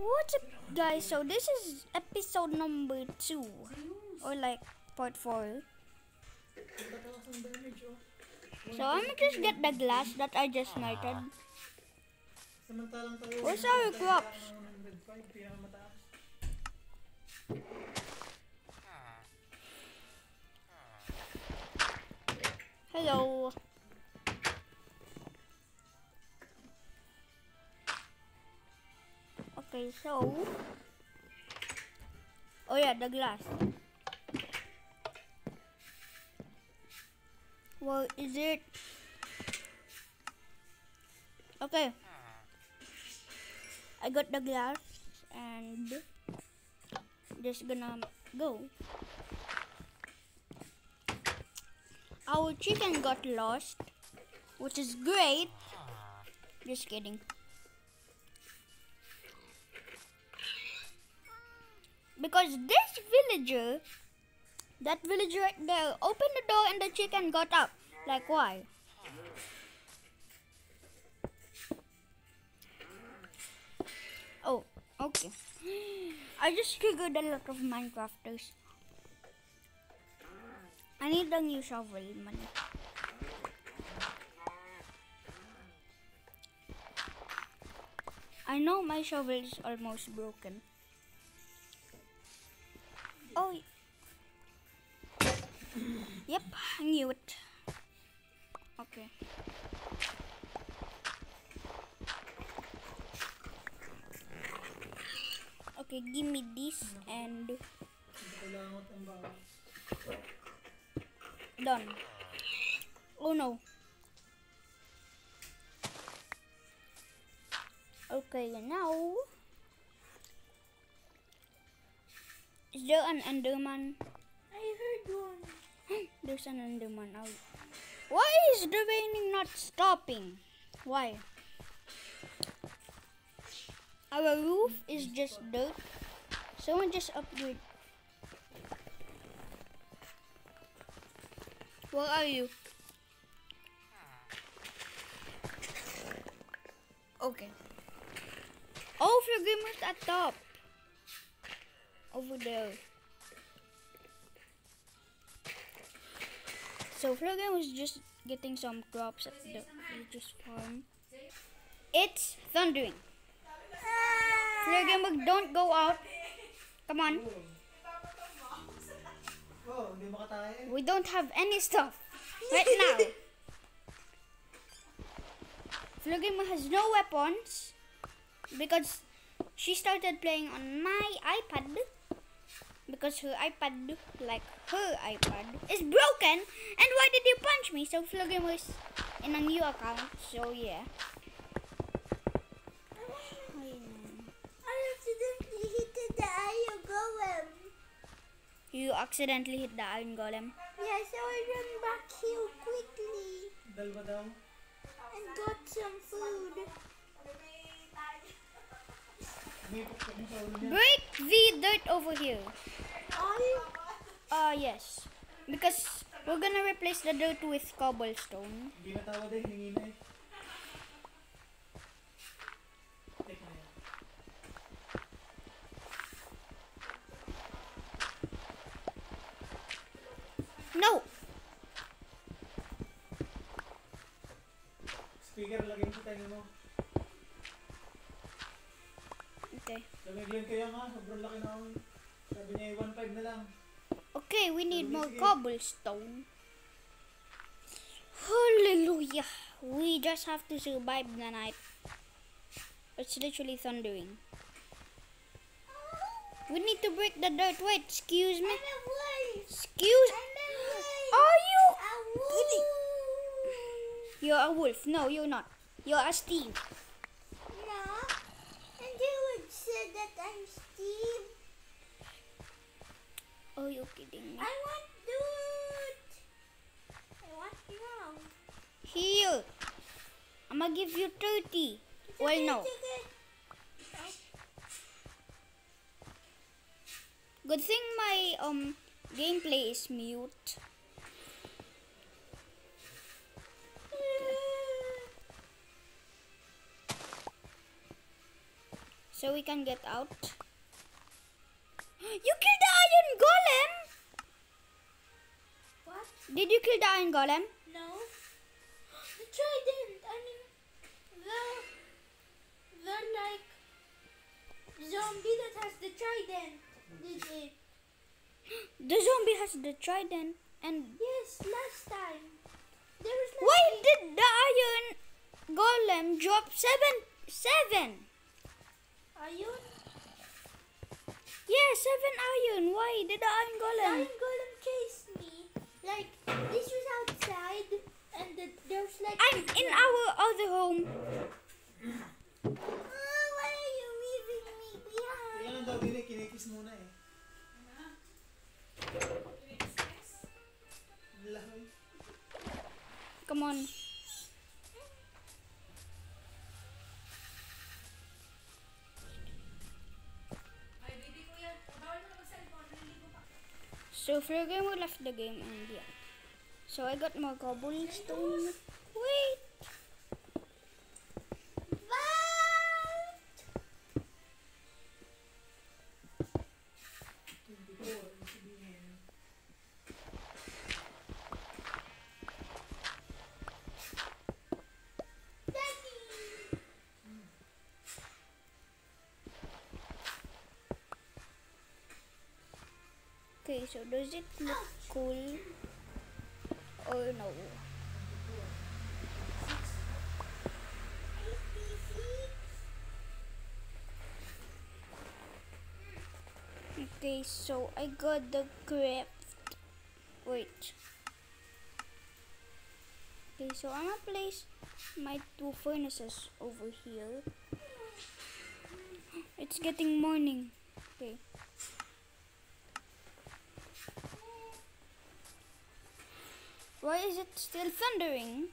What's up, guys? So this is episode number two, or like part four. So I'm gonna just get the glass that I just tayo. Where's our crops? Okay, so. Oh yeah, the glass. Well, is it? Okay. I got the glass and just gonna go. Our chicken got lost, which is great. Just kidding. Because this villager, that villager right there, opened the door and the chicken got up. Like, why? Oh, okay. I just triggered a lot of Minecrafters. I need a new shovel money. I know my shovel is almost broken. Oh. Yep, I knew it. Okay. Okay, give me this and done. Oh no. Okay, now. Is there an Enderman? I heard one. There's an Enderman out. Why is the raining not stopping? Why? Our roof is just dirt. Someone just upgrade. Where are you? Okay. Oh, Flagrimus at top. So Flagrim was just getting some crops at the villager's farm. It's thundering. Flagrim, don't go out. Come on. We don't have any stuff right now. Flugima has no weapons because she started playing on my iPad because her iPad, like her iPad, is broken. And why did you punch me? So Flugima is in a new account. So yeah. I accidentally hit the iron golem. You accidentally hit the iron golem. Yeah, so I ran back here quickly Dalawa daw. and got some food. Break the dirt over here. All Uh yes. Because we're gonna replace the dirt with cobblestone. Hindi na tawad hingi na. Take na yan. No! Speaker, lagay mo sa tenga mo. More cobblestone. Hallelujah. We just have to survive the night. It's literally thundering. We need to break the dirt. Wait, excuse me. Excuse I'm a wolf. Are you? A wolf. You're a wolf. No, you're not. You're a Steve. No. And you would say that I'm Steve. Oh, you're kidding me. I want dirt. I want now. Here. I'm gonna give you 30. Well, no. Good thing my um gameplay is mute. So so we can get out. You killed the iron golem! What? Did you kill the iron golem? Zombie that has the trident did it. The zombie has the trident and Yes, last time. There was like why did the iron golem drop seven seven? iron? Yeah, seven iron. Why did the iron The golem? iron golem chased me. Like this was outside, and the, there was like. I'm in our other home. Ah, Oh, why are you leaving me behind? Kailangan daw kinikis muna. Come on. So Flurry we left the game and yeah. So I got more cobblestone. So does it look cool or no? Okay, so I got the craft. Wait. Okay, so I'm gonna place my two furnaces over here. It's getting morning. Okay. Why is it still thundering?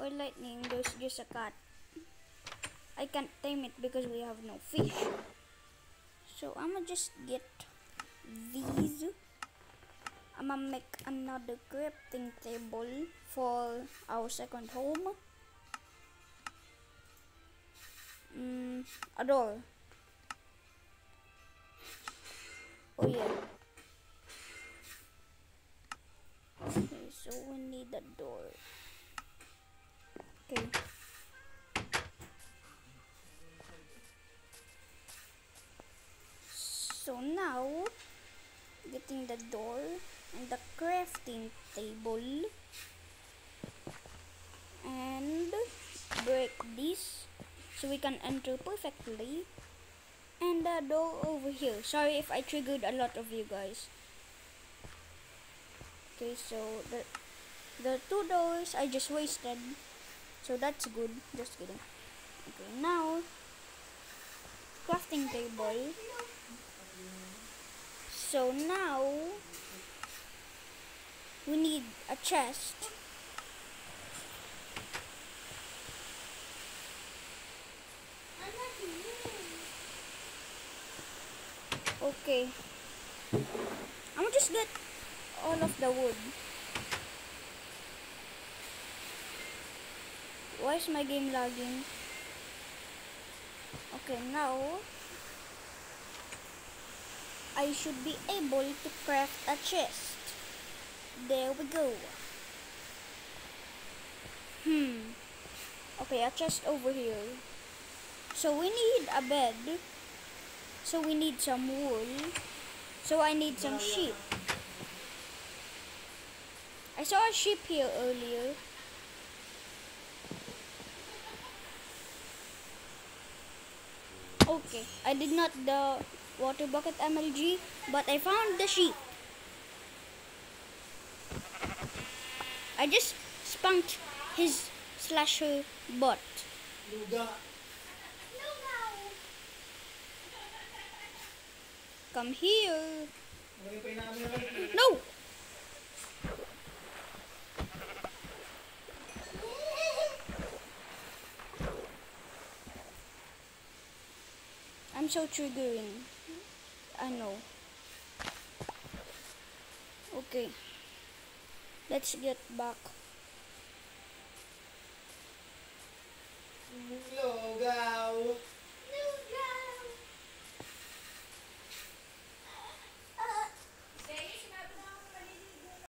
Or lightning? There's just a cat. I can't tame it because we have no fish. So I'ma just get these. I'ma make another crafting table for our second home. Mm, a door. Oh yeah. So we need the door. Okay. So now, getting the door and the crafting table and break this so we can enter perfectly and the door over here. Sorry if I triggered a lot of you guys. Okay, so the the two doors I just wasted. So that's good. Just kidding. Okay, now crafting table. So now we need a chest. Okay. I'm just gonna all of the wood. Why is my game lagging? Okay, now I should be able to craft a chest. There we go. Hmm. Okay, a chest over here. So we need a bed. So we need some wool. So I need some sheep. I saw a sheep here earlier. Okay, I did not the water bucket MLG, but I found the sheep. I just spunked his slasher butt. Luga. Come here. Okay pa namin yung No! I'm so triggering. I know. Okay. Let's get back